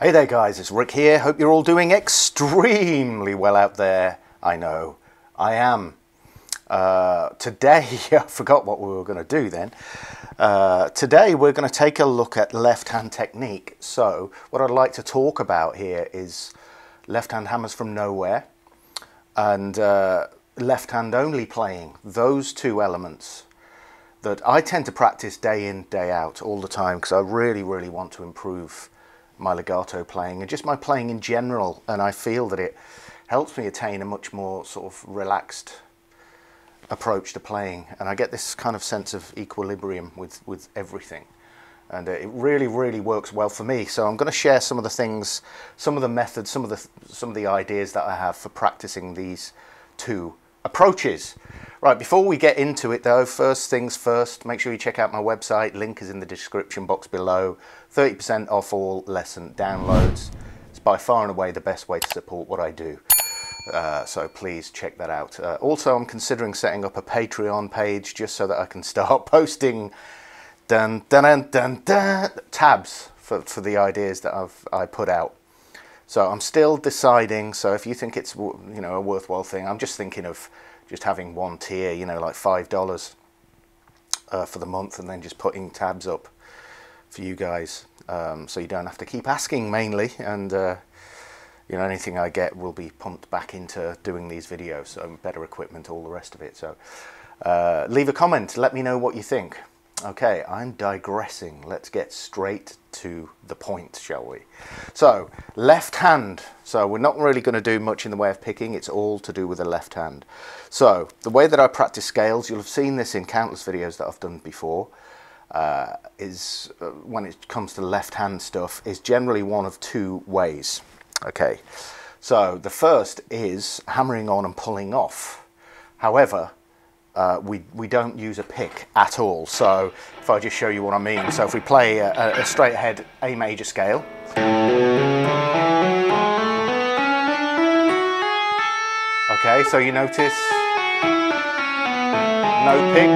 Hey there guys, it's Rick here. Hope you're all doing extremely well out there. I know, I am. Uh, today, I forgot what we were going to do then. Uh, today we're going to take a look at left hand technique. So what I'd like to talk about here is left hand hammers from nowhere and uh, left hand only playing. Those two elements that I tend to practice day in, day out all the time because I really, really want to improve my legato playing and just my playing in general. And I feel that it helps me attain a much more sort of relaxed approach to playing. And I get this kind of sense of equilibrium with, with everything. And it really, really works well for me. So I'm going to share some of the things, some of the methods, some of the, some of the ideas that I have for practicing these two approaches. Right, before we get into it though, first things first, make sure you check out my website. Link is in the description box below. 30% off all lesson downloads. It's by far and away the best way to support what I do. Uh, so please check that out. Uh, also, I'm considering setting up a Patreon page just so that I can start posting dun, dun, dun, dun, dun, tabs for, for the ideas that I've I put out. So I'm still deciding. So if you think it's you know a worthwhile thing, I'm just thinking of just having one tier, you know, like five dollars uh, for the month, and then just putting tabs up for you guys, um, so you don't have to keep asking mainly, and uh, you know anything I get will be pumped back into doing these videos, so better equipment, all the rest of it. So uh, leave a comment, let me know what you think. Okay, I'm digressing. Let's get straight to the point, shall we? So, left hand. So, we're not really going to do much in the way of picking. It's all to do with the left hand. So, the way that I practice scales, you'll have seen this in countless videos that I've done before, uh, is uh, when it comes to left hand stuff, is generally one of two ways. Okay, so the first is hammering on and pulling off. However, uh, we, we don't use a pick at all. So if I just show you what I mean. So if we play a, a straight ahead A major scale. Okay, so you notice no pick.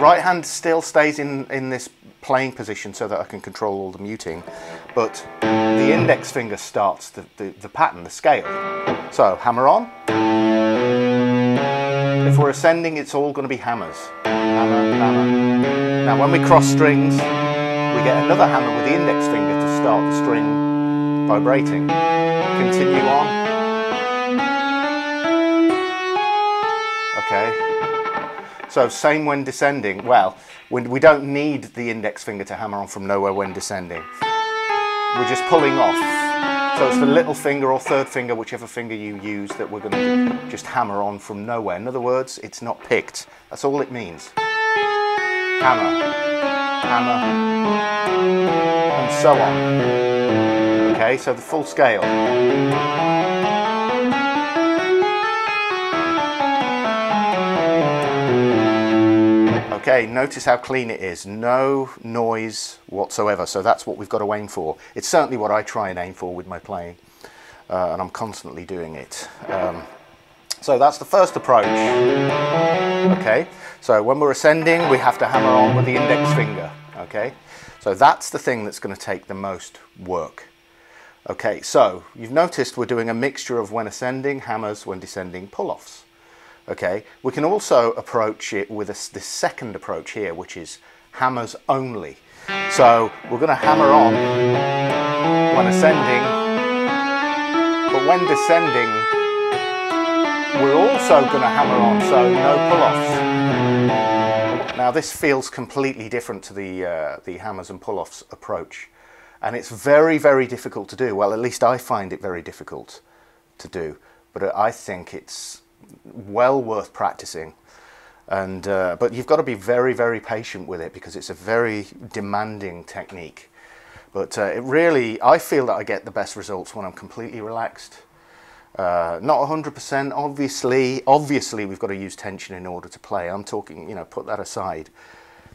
Right hand still stays in, in this playing position so that I can control all the muting, but the index finger starts the, the, the pattern, the scale. So hammer on. We're ascending, it's all going to be hammers. Hammer, hammer. Now, when we cross strings, we get another hammer with the index finger to start the string vibrating. Continue on. Okay. So, same when descending. Well, when we don't need the index finger to hammer on from nowhere when descending. We're just pulling off. So it's the little finger or third finger, whichever finger you use, that we're going to just hammer on from nowhere. In other words, it's not picked. That's all it means. Hammer, hammer, and so on. Okay, so the full scale. Okay, notice how clean it is. No noise whatsoever. So that's what we've got to aim for. It's certainly what I try and aim for with my playing. Uh, and I'm constantly doing it. Um, so that's the first approach. Okay, so when we're ascending, we have to hammer on with the index finger. Okay, so that's the thing that's going to take the most work. Okay, so you've noticed we're doing a mixture of when ascending, hammers, when descending, pull-offs. Okay, we can also approach it with a, this second approach here, which is hammers only. So we're going to hammer on when ascending, but when descending, we're also going to hammer on, so no pull-offs. Now this feels completely different to the, uh, the hammers and pull-offs approach. And it's very, very difficult to do. Well, at least I find it very difficult to do. But I think it's well worth practicing. And, uh, but you've got to be very, very patient with it because it's a very demanding technique. But uh, it really, I feel that I get the best results when I'm completely relaxed. Uh, not 100%, obviously. Obviously, we've got to use tension in order to play. I'm talking, you know, put that aside.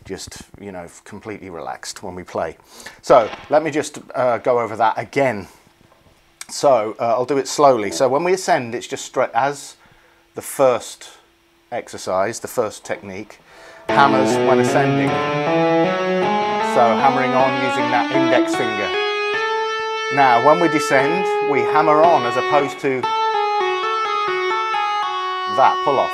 Just, you know, completely relaxed when we play. So let me just uh, go over that again. So uh, I'll do it slowly. So when we ascend, it's just straight as the first exercise, the first technique, hammers when ascending. So hammering on using that index finger. Now, when we descend, we hammer on as opposed to that pull off.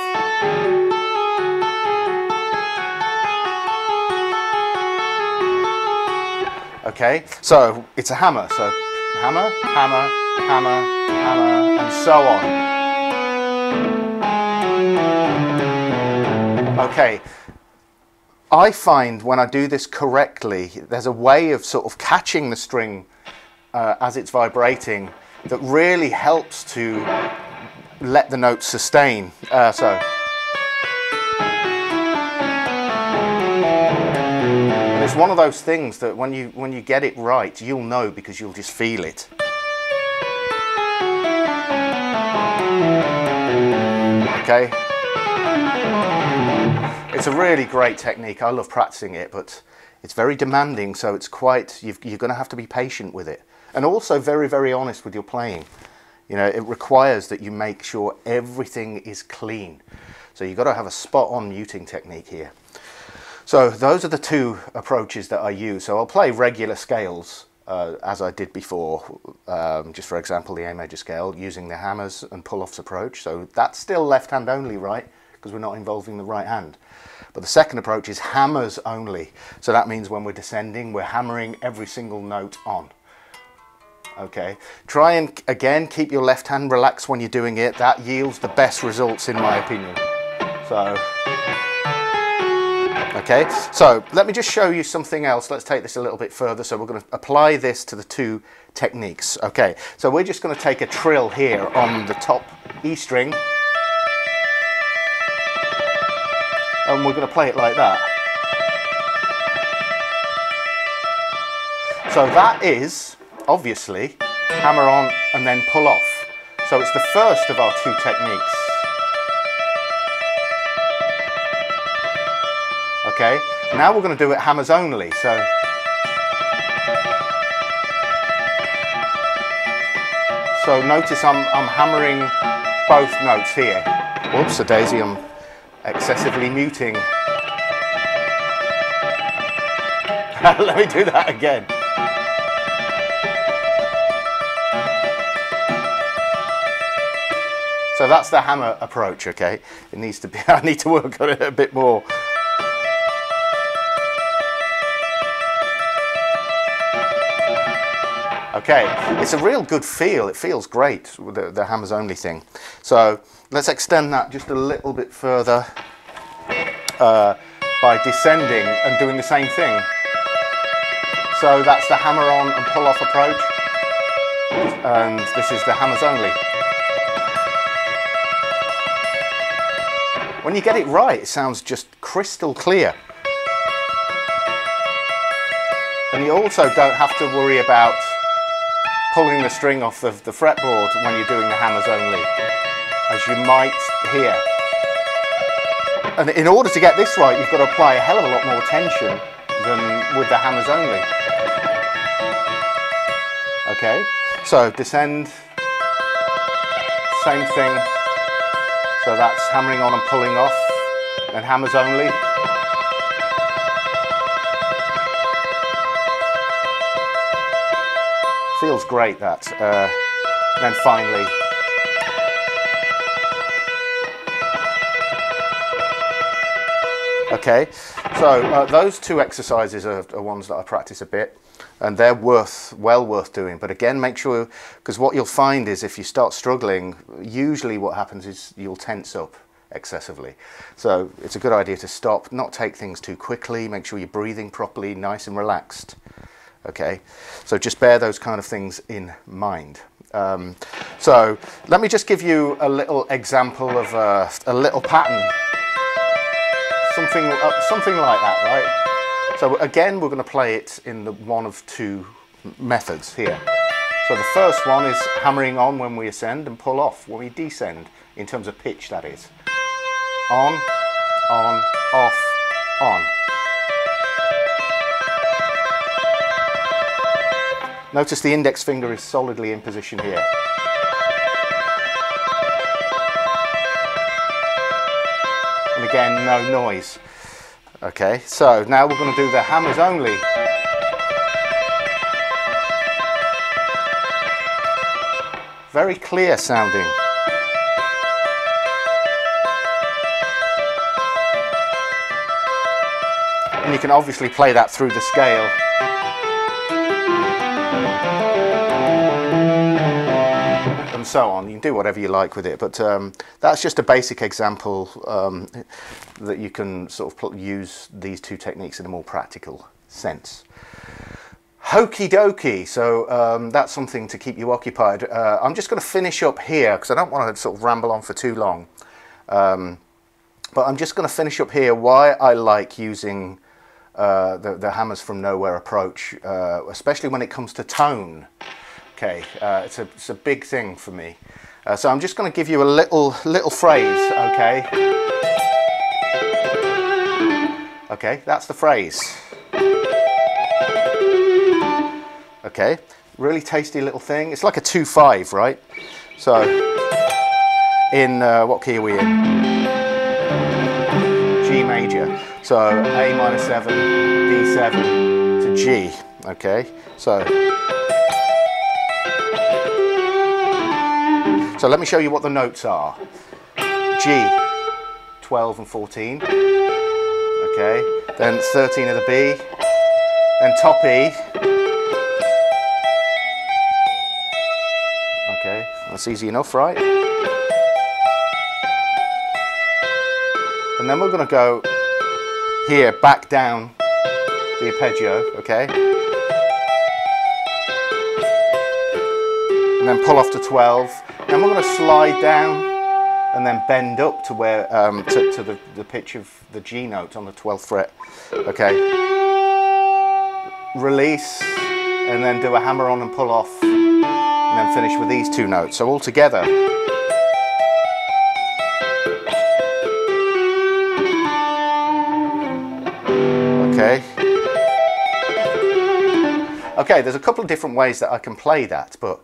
Okay, so it's a hammer. So hammer, hammer, hammer, hammer, and so on. Okay, I find when I do this correctly, there's a way of sort of catching the string uh, as it's vibrating that really helps to let the note sustain. Uh, so. And it's one of those things that when you when you get it right, you'll know because you'll just feel it. Okay. It's a really great technique. I love practicing it, but it's very demanding, so it's quite, you are going to have to be patient with it. And also very, very honest with your playing. You know, it requires that you make sure everything is clean. So you've got to have a spot on muting technique here. So those are the two approaches that I use. So I'll play regular scales uh, as I did before, um, just for example, the A major scale using the hammers and pull-offs approach. So that's still left hand only, right? Because we're not involving the right hand. But the second approach is hammers only. So that means when we're descending, we're hammering every single note on. Okay. Try and again keep your left hand relaxed when you're doing it. That yields the best results in my opinion. So okay. So let me just show you something else. Let's take this a little bit further. So we're going to apply this to the two techniques. Okay. So we're just going to take a trill here on the top E string and we're going to play it like that so that is obviously, hammer on and then pull off. So it's the first of our two techniques. Okay, now we're going to do it hammers only. So So notice I'm, I'm hammering both notes here. Whoops, a daisy, I'm excessively muting. Let me do that again. So that's the hammer approach, okay? It needs to be, I need to work on it a bit more. Okay, it's a real good feel. It feels great with the, the hammers only thing. So let's extend that just a little bit further uh, by descending and doing the same thing. So that's the hammer on and pull off approach. And this is the hammers only. When you get it right, it sounds just crystal clear. And you also don't have to worry about pulling the string off the, the fretboard when you're doing the hammers only, as you might hear. And in order to get this right, you've got to apply a hell of a lot more tension than with the hammers only. Okay, so descend, same thing, so that's hammering on and pulling off, and hammers only. Feels great that. Uh, then finally, Okay, so uh, those two exercises are, are, ones that I practice a bit and they're worth, well worth doing. But again, make sure, because what you'll find is if you start struggling, usually what happens is you'll tense up excessively. So it's a good idea to stop, not take things too quickly, make sure you're breathing properly, nice and relaxed. Okay, so just bear those kind of things in mind. Um, so let me just give you a little example of uh, a little pattern something, uh, something like that, right? So again, we're going to play it in the one of two methods here. So the first one is hammering on when we ascend and pull off when we descend, in terms of pitch that is. On, on, off, on. Notice the index finger is solidly in position here. And again, no noise. Okay, so now we're going to do the hammers only. Very clear sounding. And you can obviously play that through the scale. So on. You can do whatever you like with it, but um, that's just a basic example um, that you can sort of use these two techniques in a more practical sense. Hokey dokey, so um, that's something to keep you occupied. Uh, I'm just going to finish up here because I don't want to sort of ramble on for too long. Um, but I'm just going to finish up here why I like using uh, the, the, hammers from nowhere approach, uh, especially when it comes to tone. Okay, uh, it's, a, it's a big thing for me. Uh, so I'm just going to give you a little, little phrase, okay? Okay, that's the phrase. Okay, really tasty little thing. It's like a 2-5, right? So, in, uh, what key are we in? G major. So A minor 7, D7 to G. Okay, so. So let me show you what the notes are. G, 12 and 14. Okay, then 13 of the B. Then top E. Okay, that's easy enough, right? And then we're going to go here back down the arpeggio, okay? And then pull off to 12. Then we're going to slide down and then bend up to where um, to, to the, the pitch of the G note on the 12th fret, okay? Release and then do a hammer on and pull off and then finish with these two notes. So all together. Okay. Okay, there's a couple of different ways that I can play that, but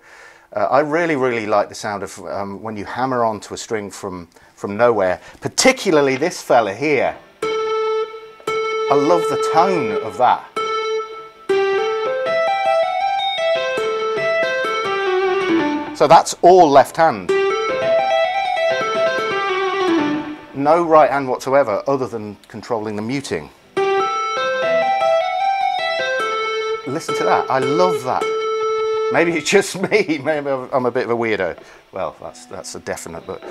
uh, I really, really like the sound of um, when you hammer onto a string from, from nowhere, particularly this fella here. I love the tone of that. So that's all left hand. No right hand whatsoever other than controlling the muting. listen to that. I love that. Maybe it's just me. Maybe I'm a bit of a weirdo. Well, that's that's a definite. But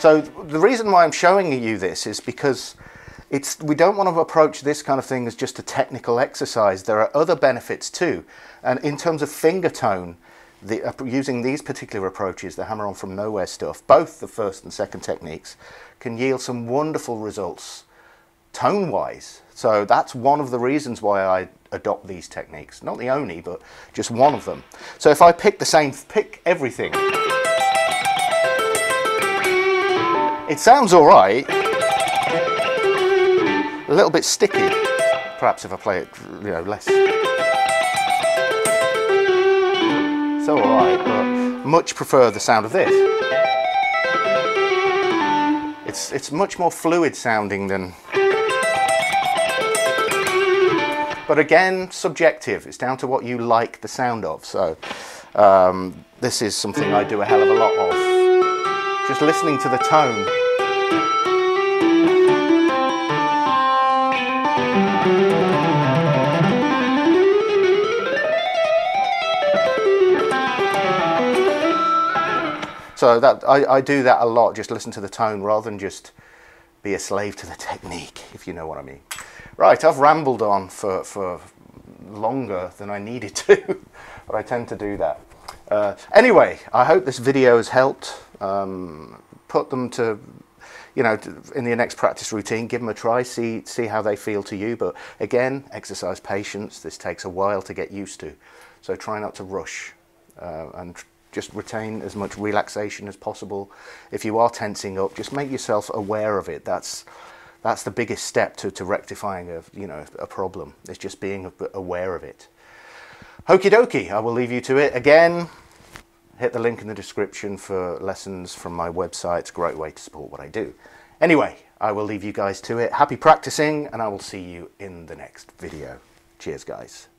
so the reason why I'm showing you this is because it's we don't want to approach this kind of thing as just a technical exercise. There are other benefits too, and in terms of finger tone. The, uh, using these particular approaches, the hammer on from nowhere stuff, both the first and second techniques, can yield some wonderful results tone wise. So that's one of the reasons why I adopt these techniques. Not the only, but just one of them. So if I pick the same, pick everything. It sounds all right. A little bit sticky. Perhaps if I play it, you know, less. So all right, but much prefer the sound of this. It's, it's much more fluid sounding than But again, subjective. It's down to what you like the sound of. So um, this is something I do a hell of a lot of. Just listening to the tone. So that I, I do that a lot, just listen to the tone rather than just be a slave to the technique, if you know what I mean. Right, I've rambled on for, for longer than I needed to, but I tend to do that. Uh, anyway, I hope this video has helped. Um, put them to, you know, in your next practice routine, give them a try, see, see how they feel to you. But again, exercise patience. This takes a while to get used to. So try not to rush uh, and just retain as much relaxation as possible. If you are tensing up, just make yourself aware of it. That's that's the biggest step to, to rectifying a, you know, a problem. It's just being aware of it. Okie dokie, I will leave you to it. Again, hit the link in the description for lessons from my website. It's a great way to support what I do. Anyway, I will leave you guys to it. Happy practicing, and I will see you in the next video. Cheers, guys.